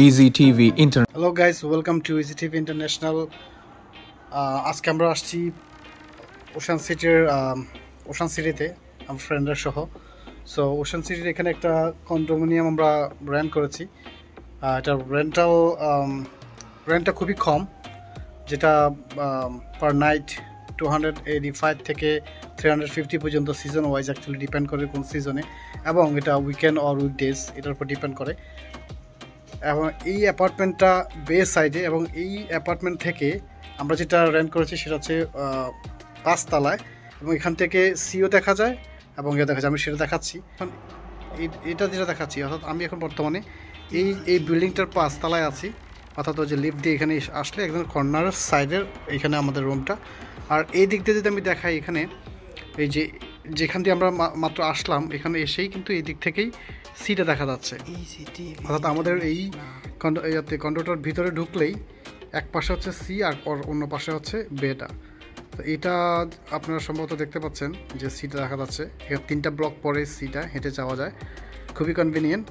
Easy TV Internet. Hello guys welcome to Easy TV International আজকে আমরা আসছি ocean সিটির ওশান সিটিতে আমার ফ্রেন্ডরা সহ। সো ওশান সিটির এখানে একটা কন্ডোমিনিয়াম আমরা রেন্ট করেছি। এটার রেন্টটাও রেন্টটা খুবই কম, যেটা per night two hundred eighty five থেকে থ্রি হান্ড্রেড ফিফটি পর্যন্ত সিজন ওয়াইজ অ্যাকচুয়ালি ডিপেন্ড করে কোন সিজনে এবং এটা উইকেন্ড অর উইকডেজ এটার উপর ডিপেন্ড করে। এবং এই অ্যাপার্টমেন্টটা বে সাইডে এবং এই অ্যাপার্টমেন্ট থেকে আমরা যেটা রেন্ট করেছি সেটা হচ্ছে পাঁচতলায় এবং এখান থেকে সিও দেখা যায় এবং ইয়ে দেখা যায়। আমি সেটা দেখাচ্ছি। এখন এটা যেটা দেখাচ্ছি, অর্থাৎ আমি এখন বর্তমানে এই এই বিল্ডিংটার পাঁচতলায় আছি। অর্থাৎ ওই যে লিফট দিয়ে এখানে আসলে একদম কর্নার সাইডের এখানে আমাদের রুমটা আর এই দিক দিয়ে যদি আমি দেখাই এখানে, এই যে যেখান দিয়ে আমরা মাত্র আসলাম এখানে এসেই কিন্তু এই দিক থেকেই সিটা দেখা যাচ্ছে। অর্থাৎ আমাদের এই ইয়াতে কন্ডোটার ভিতরে ঢুকলেই এক পাশে হচ্ছে সি আর অন্য পাশে হচ্ছে বেটা। তো এটা আপনারা সম্ভবত দেখতে পাচ্ছেন যে সিটা দেখা যাচ্ছে। এখানে তিনটা ব্লক পরে সিটা হেঁটে যাওয়া যায়। খুবই কনভিনিয়েন্ট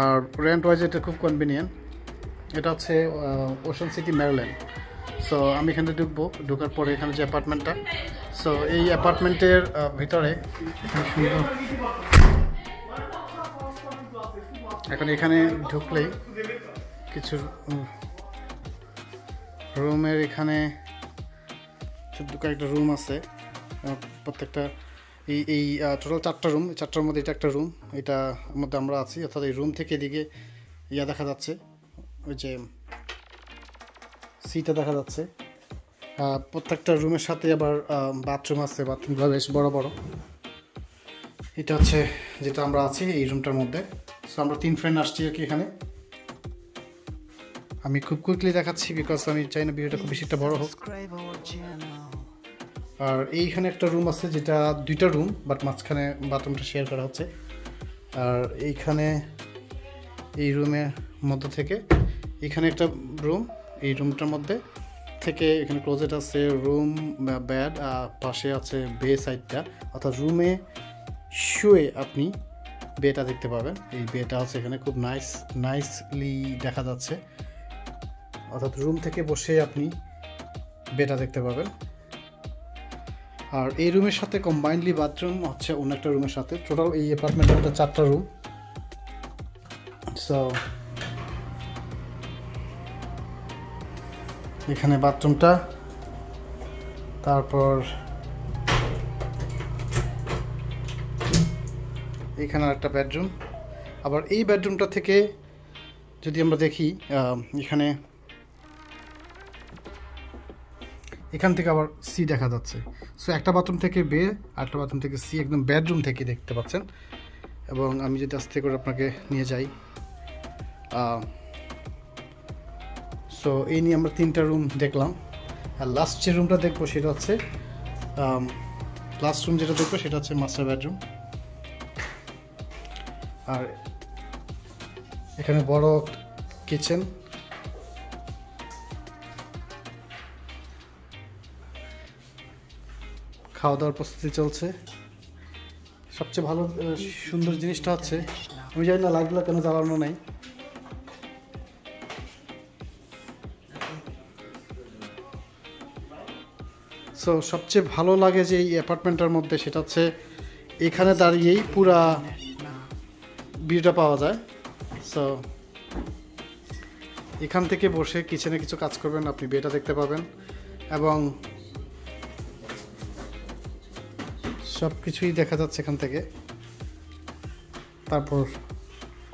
আর রেন্ট ওয়াইজ এটা খুব কনভিনিয়েন্ট এটা হচ্ছে ওশান সিটি ম্যারল্যান্ড সো আমি এখানে ঢুকবো। ঢুকার পরে এখানে যে অ্যাপার্টমেন্টটা সো এই অ্যাপার্টমেন্টের ভিতরে এখানে সুন্দর এখন এখানে ঢুকলেই কিছু রুমের এখানে ছোট্ট কয়েকটা রুম আছে। প্রত্যেকটা, এই এই টোটাল চারটা রুম চারটার মধ্যে এটা একটা রুম এটা মধ্যে আমরা আছি। অর্থাৎ এই রুম থেকে এদিকে ইয়া দেখা যাচ্ছে। ওই যে সিটা দেখা যাচ্ছে। প্রত্যেকটা রুমের সাথে আবার বাথরুম আছে বাথরুমগুলো বেশ বড় বড়। এটা হচ্ছে যেটা আমরা আছি এই রুমটার মধ্যে। সো আমরা তিন ফ্রেন্ড আসছি আর কি এখানে। আমি খুব কুইকলি দেখাচ্ছি বিকজ আমি চাই না ভিডিওটা খুব বেশি একটা বড় হোক। আর এইখানে একটা রুম আছে যেটা দুইটা রুম বাট মাঝখানে বাথরুমটা শেয়ার করা হচ্ছে। আর এইখানে, এই রুমের মধ্য থেকে এখানে একটা রুম এই রুমটার মধ্যে থেকে এখানে ক্লোজেট আছে রুম ব্যাড পাশে আছে বে সাইডটা অর্থাৎ রুমে শুয়ে আপনি বেটা দেখতে পাবেন। এই বেটা হচ্ছে এখানে খুব নাইস নাইসলি দেখা যাচ্ছে। অর্থাৎ রুম থেকে বসে আপনি বেটা দেখতে পাবেন। আর এই রুমের সাথে কম্বাইন্ডলি বাথরুম হচ্ছে অন্য একটা রুমের সাথে। টোটাল এই অ্যাপার্টমেন্টের মধ্যে চারটা রুম সো এখানে বাথরুমটা। তারপর এখানে একটা বেডরুম। আবার এই বেডরুমটা থেকে যদি আমরা দেখি এখানে এখান থেকে আবার সি দেখা যাচ্ছে। সো একটা বাথরুম থেকে বে, আরেকটা বাথরুম থেকে সি, একদম বেডরুম থেকে দেখতে পাচ্ছেন। এবং আমি যদি আস্তে করে আপনাকে নিয়ে যাই সো এই নিয়ে আমরা তিনটা রুম দেখলাম। আর লাস্ট যে রুমটা দেখব সেটা হচ্ছে লাস্ট রুম যেটা দেখব সেটা হচ্ছে মাস্টার বেডরুম আর এখানে বড় কিচেন খাওয়া দাওয়ার প্রস্তুতি চলছে। সবচেয়ে ভালো সুন্দর জিনিসটা হচ্ছে, আমি জানি না লাইটগুলো কেন জ্বালানো নাই। সো সবচেয়ে ভালো লাগে যে এই অ্যাপার্টমেন্টের মধ্যে সেটা হচ্ছে এখানে দাঁড়িয়েই পুরা ভিউটা পাওয়া যায়। সো এখান থেকে বসে কিচেনে কিছু কাজ করবেন, আপনি বিয়েটা দেখতে পাবেন এবং সব কিছুই দেখা যাচ্ছে এখান থেকে। তারপর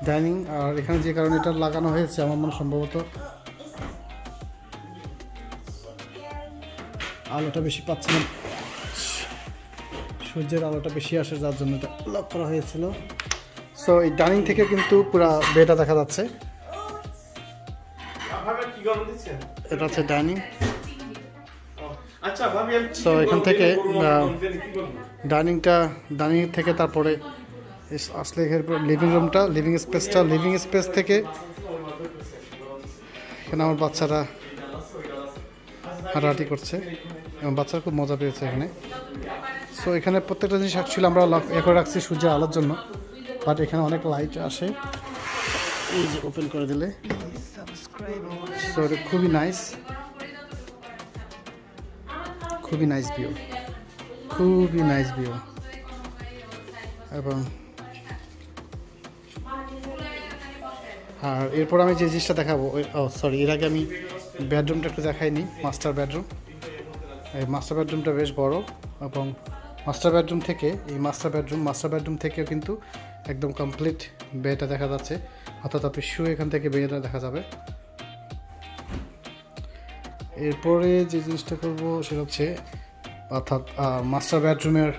ডাইনিং আর এখানে যে কারণে এটা লাগানো হয়েছে, আমার মনে সম্ভবত আলোটা বেশি পাচ্ছে না সূর্যের আলোটা বেশি আসে যার জন্য এটা লক করা হয়েছিল। সো এই ডাইনিং থেকে কিন্তু পুরা বেটা দেখা যাচ্ছে। এটা হচ্ছে ডাইনিং। আচ্ছা So, করব? এখান থেকে? ডাইনিংটা ডাইনিং থেকে তারপরে আসলে লিভিং রুমটা লিভিং স্পেসটা লিভিং স্পেস থেকে এখানে আমার বাচ্চারা হাঁটাহাঁটি করছে। বাচ্চারা খুব মজা পেয়েছে এখানে। সো এখানে প্রত্যেকটা জিনিস অ্যাকচুয়ালি আমরা এ করে রাখছি সূর্যের আলোর জন্য। বাট এখানে অনেক লাইট আসে। এই যে ওপেন করে দিলে। সো এটা খুবই নাইস খুবই নাইস ভিউ খুবই নাইস ভিউ এবং আর এরপর আমি যে জিনিসটা দেখাবো ও সরি এর আগে আমি বেডরুমটা একটু দেখাইনি মাস্টার বেডরুম এই মাস্টার বেডরুমটা বেশ বড় এবং মাস্টার বেডরুম থেকে, এই মাস্টার বেডরুম মাস্টার বেডরুম থেকেও কিন্তু একদম কমপ্লিট বেটা দেখা যাচ্ছে। অর্থাৎ আপনি শুয়ে এখান থেকে বেটা দেখা যাবে। এরপরে যে জিনিসটা করব সেটা হচ্ছে, অর্থাৎ মাস্টার বেডরুমের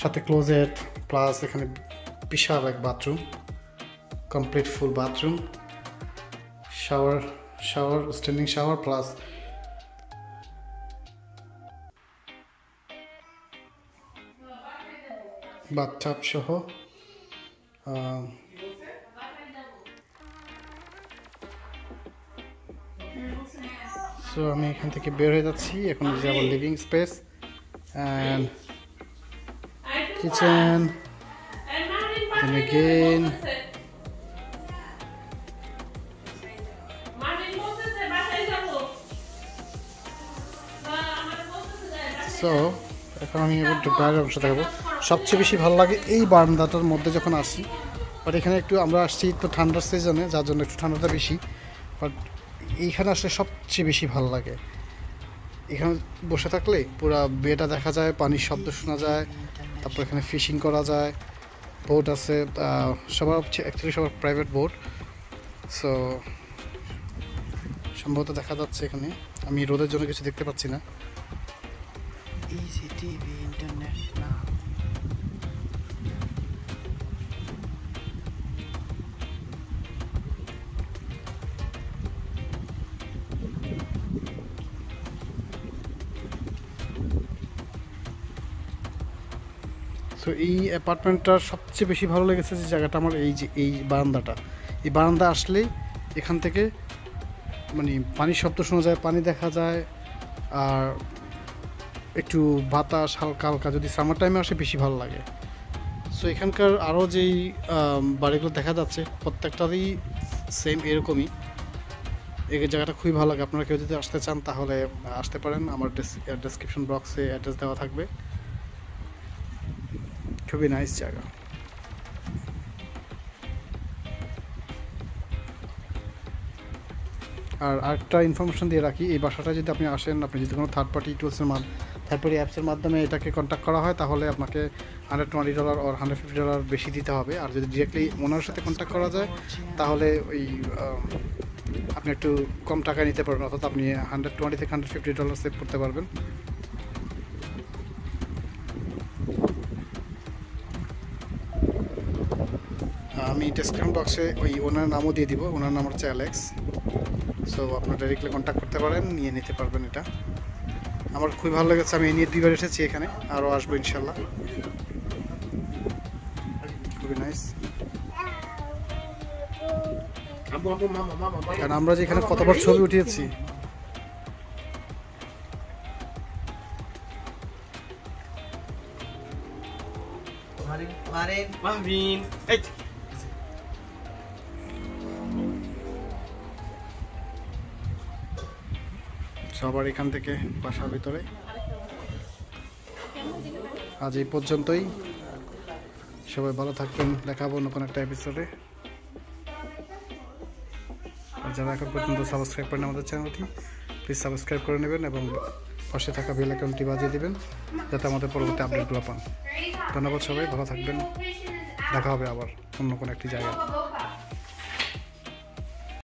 সাথে ক্লোজেট প্লাস এখানে বিশাল এক bathroom complete full bathroom shower shower standing shower plus bathtub সহ আহ, সো আমি এখান থেকে বের হয়ে যাচ্ছি এখন যাব living space and kitchen again. আমার যে সো এখন আমি একটু বাইরের অংশ দেখাবো সবচেয়ে বেশি ভালো লাগে এই বারান্দাটার মধ্যে যখন আসি। বাট এখানে একটু আমরা আসছি তো ঠান্ডার সিজনে যার জন্য একটু ঠান্ডাটা বেশি। বাট এইখানে আসলে সবচেয়ে বেশি ভালো লাগে। এখানে বসে থাকলে পুরো বেটা দেখা যায়, পানির শব্দ শোনা যায়, তারপর এখানে ফিশিং করা যায়। বোট আছে সবার অ্যাকচুয়ালি সবার প্রাইভেট বোট সো সম্ভবত দেখা যাচ্ছে এখানে। আমি রোদের জন্য কিছু দেখতে পাচ্ছি না। সো এই অ্যাপার্টমেন্টটার সবচেয়ে বেশি ভালো লেগেছে যে জায়গাটা আমার এই যে, এই বারান্দাটা। এই বারান্দা আসলেই এখান থেকে মানে পানির শব্দ শোনা যায়, পানি দেখা যায়, আর একটু বাতাস হালকা হালকা যদি সামার টাইমে আসে বেশি ভালো লাগে। সো এখানকার আরও যেই বাড়িগুলো দেখা যাচ্ছে, প্রত্যেকটারই সেম এরকমই। এই জায়গাটা খুবই ভালো লাগে। আপনারা কেউ যদি আসতে চান তাহলে আসতে পারেন। আমার ডেসক্রিপশন বক্সে অ্যাড্রেস দেওয়া থাকবে। খুবই নাইস জায়গা। আর আরেকটা ইনফরমেশন দিয়ে রাখি, এই বাসাটা যদি আপনি আসেন, আপনি যদি কোনো থার্ড পার্টি টুলসের থার্ড পার্টি অ্যাপসের মাধ্যমে এটাকে কন্ট্যাক্ট করা হয়, তাহলে আপনাকে হান্ড্রেড টোয়েন্টি ডলার আর হান্ড্রেড ফিফটি ডলার বেশি দিতে হবে। আর যদি ডিরেক্টলি ওনার সাথে কন্ট্যাক্ট করা যায়, তাহলে ওই আপনি একটু কম টাকায় নিতে পারবেন, অর্থাৎ আপনি হান্ড্রেড টোয়েন্টি থেকে হান্ড্রেড ফিফটি ডলার সেভ করতে পারবেন। আমি ডিসক্রিপশন বক্সে ওই ওনার নামও দিয়ে দিব। ওনার নাম হচ্ছে অ্যালেক্স সো আপনারা ডাইরেক্টলি কন্ট্যাক্ট করতে পারেন, নিয়ে নিতে পারবেন এটা। আমার খুবই ভালো লেগেছে, আমি এই নিয়ে দুইবার এসেছি এখানে, আরও আসব ইনশাল্লাহ খুবই নাইস কারণ আমরা যে এখানে কতবার ছবি উঠিয়েছি। Marin. Marvin. সবার এখান থেকে বাসার ভিতরে। আজ এই পর্যন্তই। সবাই ভালো থাকবেন। দেখাবো নতুন একটা এপিসোডে আর যারা এখন পর্যন্ত সাবস্ক্রাইব করেন আমাদের চ্যানেলটি প্লিজ সাবস্ক্রাইব করে নেবেন এবং পাশে থাকা বেল আইকনটি বাজিয়ে দেবেন, যাতে আমাদের পরবর্তী আপডেটগুলো পান। ধন্যবাদ সবাই। ভালো থাকবেন। দেখা হবে আবার অন্য কোনো একটি জায়গায়।